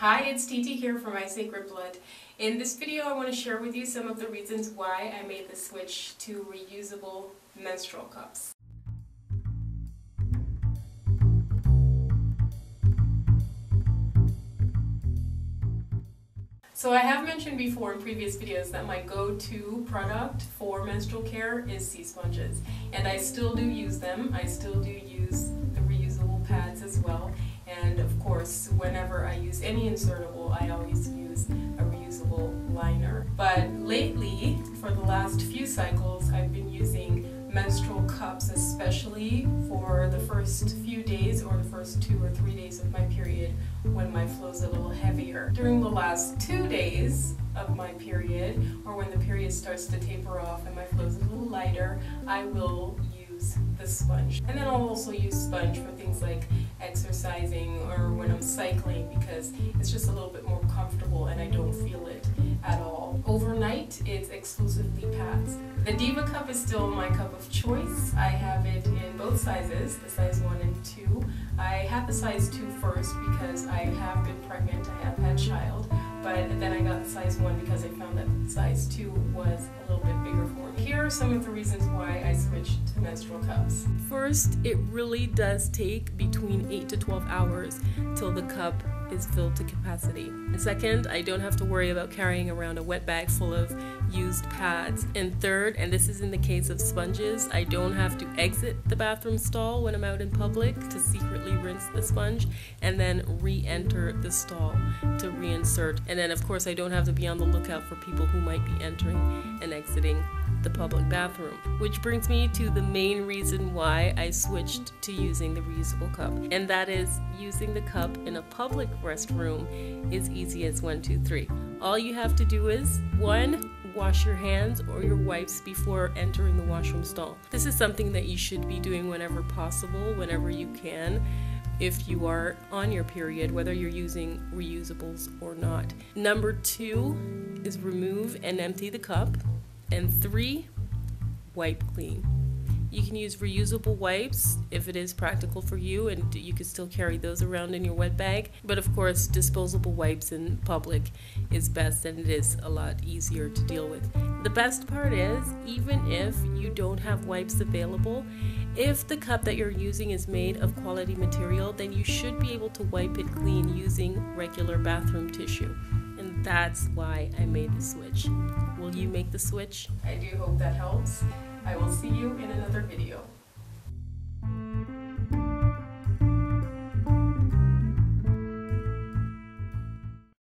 Hi, it's Titi here from My Sacred Blood. In this video I want to share with you some of the reasons why I made the switch to reusable menstrual cups. So I have mentioned before in previous videos that my go-to product for menstrual care is sea sponges. And I still do use them. I still do use the reusable pads as well. And of course, whenever use any insertable, I always use a reusable liner. But lately, for the last few cycles, I've been using menstrual cups, especially for the first few days or the first two or three days of my period when my flow is a little heavier. During the last two days of my period, or when the period starts to taper off and my flow is a little lighter, I will use the sponge. And then I'll also use sponge for things like exercising or when I'm cycling because it's just a little bit more comfortable and I don't feel it at all. Overnight, it's exclusively pads. The Diva cup is still my cup of choice. I have it in both sizes, the size 1 and 2. I had the size 2 first because I have been pregnant, I have had a child, but then I got the size 1 because I found that size 2 was are some of the reasons why I switched to menstrual cups. First, it really does take between 8 to 12 hours till the cup is filled to capacity. Second, I don't have to worry about carrying around a wet bag full of used pads. And third, and this is in the case of sponges, I don't have to exit the bathroom stall when I'm out in public to secretly rinse the sponge and then re enter the stall to reinsert. And then, of course, I don't have to be on the lookout for people who might be entering and exiting the public bathroom. Which brings me to the main reason why I switched to using the reusable cup, and that is using the cup in a public restroom is easy as one, two, three. All you have to do is one, wash your hands or your wipes before entering the washroom stall. This is something that you should be doing whenever possible, whenever you can if you are on your period, whether you're using reusables or not. Number two is remove and empty the cup. And three, wipe clean. You can use reusable wipes if it is practical for you, and you can still carry those around in your wet bag. But of course, disposable wipes in public is best, and it is a lot easier to deal with. The best part is, even if you don't have wipes available, if the cup that you're using is made of quality material, then you should be able to wipe it clean using regular bathroom tissue. That's why I made the switch. Will you make the switch? I do hope that helps. I will see you in another video.